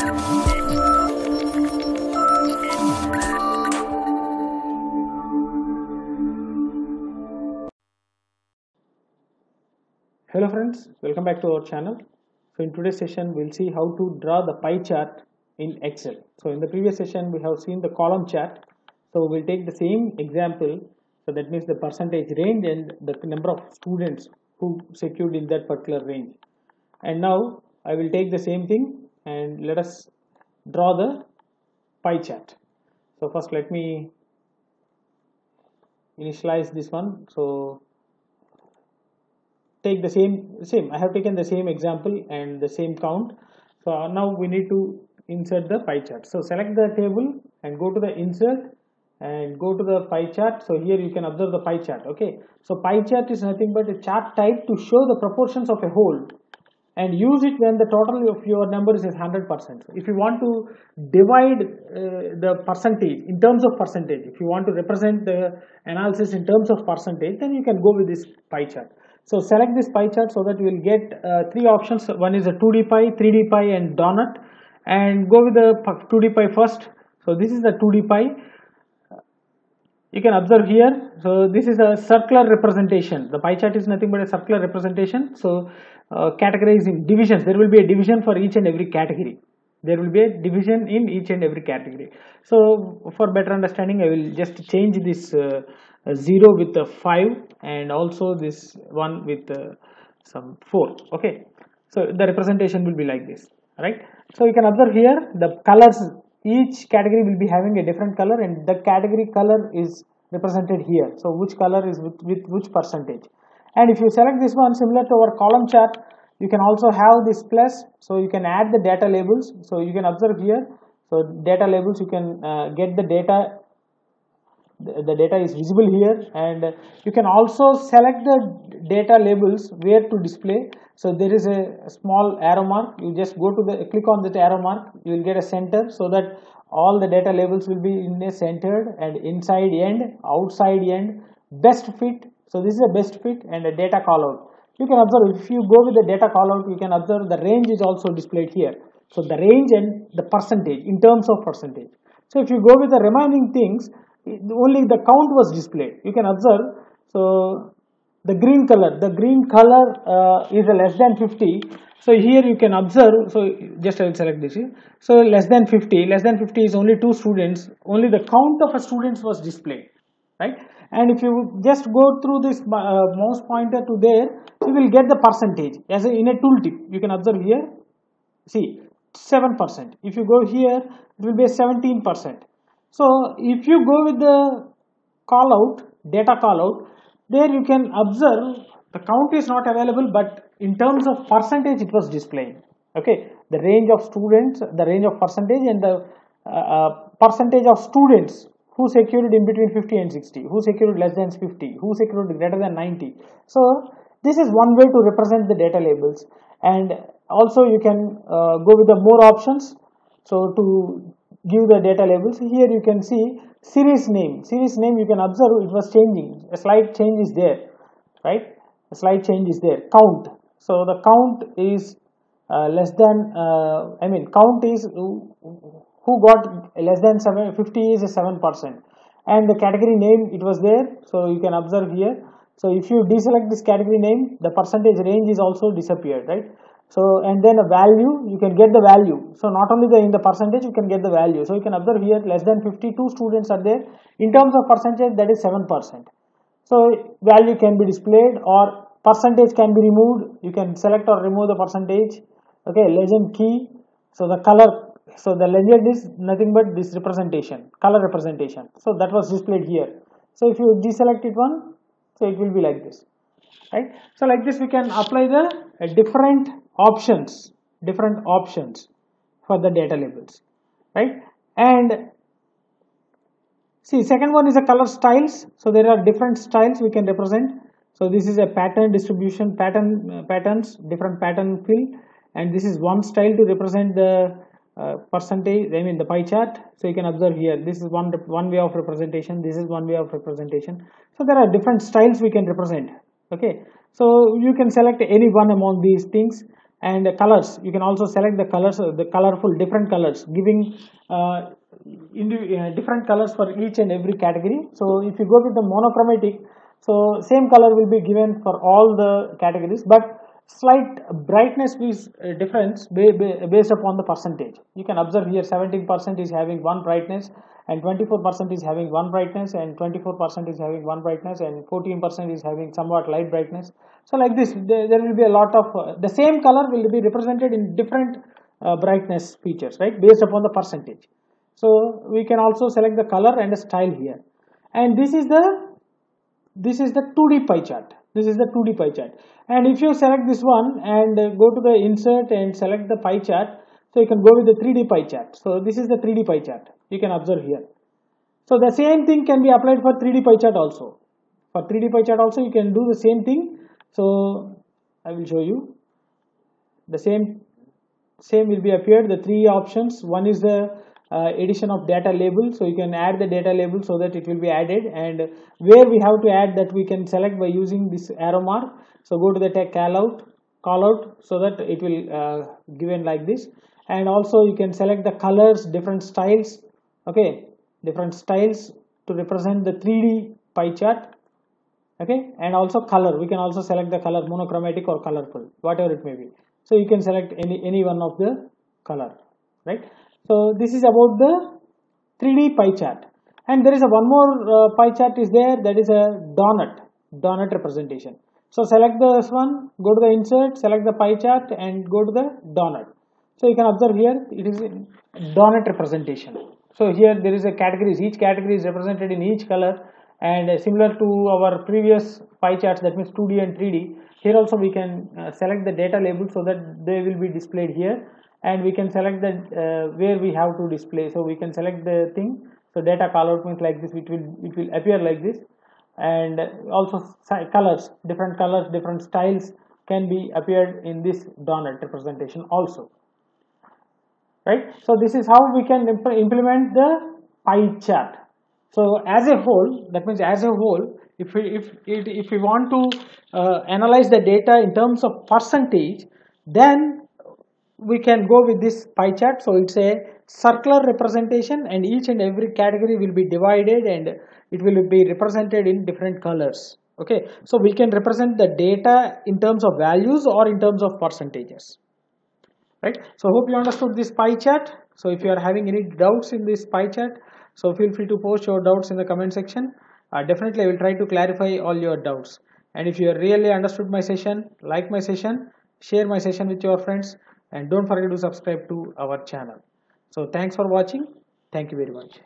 Hello friends, welcome back to our channel. So in today's session, we'll see how to draw the pie chart in Excel. So in the previous session, we have seen the column chart. So we'll take the same example. So that means the percentage range and the number of students who secured in that particular range. And now I will take the same thing and let us draw the pie chart. So first let me initialize this one. So take the same same i have taken the same example and the same count. So uh, now we need to insert the pie chart. So select the table and go to the insert and go to the pie chart. So here you can observe the pie chart okay? So pie chart is nothing but a chart type to show the proportions of a whole and use it when the total of your number is 100 percent if you want to divide uh, the percentage in terms of percentage if you want to represent the analysis in terms of percentage then you can go with this pie chart so select this pie chart so that you will get uh, three options. One is a 2D pie, 3D pie and donut and go with the 2D pie first. So this is the 2D pie. You can observe here. So this is a circular representation. The pie chart is nothing but a circular representation. So uh, categorized in divisions. There will be a division for each and every category. There will be a division in each and every category. So for better understanding, I will just change this uh, 0 with a 5 and also this one with uh, some 4 okay so the representation will be like this right so you can observe here the colors each category will be having a different color and the category color is represented here. So which color is with, with which percentage. And if you select this one similar to our column chart you can also have this plus. So you can add the data labels. So you can observe here. So data labels you can uh, get the data the, the data is visible here and you can also select the data labels where to display. So there is a small arrow mark. You just go to the click on that arrow mark. You will get a center so that all the data labels will be in a centered and inside end outside end best fit. So this is a best fit and a data callout you can observe if you go with the data callout you can observe the range is also displayed here. So the range and the percentage in terms of percentage. So if you go with the remaining things only the count was displayed. You can observe. So the green color the green color uh, is a less than 50 so here you can observe. So just i will select this so less than 50 less than 50 is only two students. Only the count of a students was displayed. Right? And if you just go through this uh, mouse pointer to there you will get the percentage as a, in a tooltip. You can observe here. See 7 percent. If you go here it will be 17 percent so if you go with the call out, data call out, there you can observe the count is not available, but in terms of percentage it was displaying. Okay, the range of students, the range of percentage and the uh, uh, percentage of students who secured in between 50 and 60, who secured less than 50, who secured greater than 90. So this is one way to represent the data labels and also you can uh, go with the more options. So to give the data labels. Here you can see series name. Series name you can observe it was changing. A slight change is there right? A slight change is there. Count. So the count is uh, less than uh, i mean count is who got less than 7 50 is a 7 percent. And the category name it was there. So you can observe here. So if you deselect this category name the percentage range is also disappeared right so and then a value you can get the value. So not only the in the percentage you can get the value. So you can observe here less than 52 students are there. In terms of percentage that is 7 percent. So value can be displayed or percentage can be removed. You can select or remove the percentage. Okay legend key. So the color so the legend is nothing but this representation color representation. So that was displayed here. So if you deselect it one so it will be like this. Right? So like this we can apply the different options different options for the data labels right? And see second one is a color styles. So there are different styles we can represent. So this is a pattern distribution pattern uh, patterns different pattern fill and this is one style to represent the uh, percentage i mean the pie chart. So you can observe here this is one one way of representation this is one way of representation. So there are different styles we can represent okay? So you can select any one among these things and the colors you can also select the colors the colorful different colors giving uh, uh, different colors for each and every category. So if you go with the monochromatic so same color will be given for all the categories but slight brightness uh, difference based upon the percentage. You can observe here 17 percent is having one brightness and 24 percent is having one brightness and 24 percent is having one brightness and 14 percent is having somewhat light brightness. So like this there, there will be a lot of uh, the same color will be represented in different uh, brightness features right based upon the percentage. So we can also select the color and the style here. And this is the this is the 2d pie chart this is the 2d pie chart. And if you select this one and uh, go to the insert and select the pie chart so you can go with the 3d pie chart. So this is the 3d pie chart you can observe here. So the same thing can be applied for 3d pie chart also. For 3d pie chart also you can do the same thing. So i will show you. The same same will be appeared the three options. One is the uh, addition of data label. So you can add the data label so that it will be added. And where we have to add that we can select by using this arrow mark. So go to the out call out so that it will uh, given like this. And also you can select the colors different styles. Okay? Different styles to represent the 3d pie chart. Okay? And also color. We can also select the color monochromatic or colorful whatever it may be. So you can select any any one of the color. Right so this is about the 3d pie chart. And there is a one more uh, pie chart is there that is a donut donut representation. So select this one go to the insert select the pie chart and go to the donut. So you can observe here it is donut representation. So here there is a categories each category is represented in each color and similar to our previous pie charts that means 2d and 3d here also we can uh, select the data label so that they will be displayed here and we can select the uh, where we have to display. So we can select the thing. So data callout means like this it will it will appear like this. And also colors different colors different styles can be appeared in this donut representation also. Right? So this is how we can imp implement the pie chart. So as a whole that means as a whole if we if it, if we want to uh, analyze the data in terms of percentage then we can go with this pie chart. So it's a circular representation and each and every category will be divided and it will be represented in different colors. Okay? So we can represent the data in terms of values or in terms of percentages. Right? So hope you understood this pie chart. So if you are having any doubts in this pie chart so feel free to post your doubts in the comment section. Uh, definitely i will try to clarify all your doubts. And if you really understood my session like my session share my session with your friends and don't forget to subscribe to our channel. So thanks for watching. Thank you very much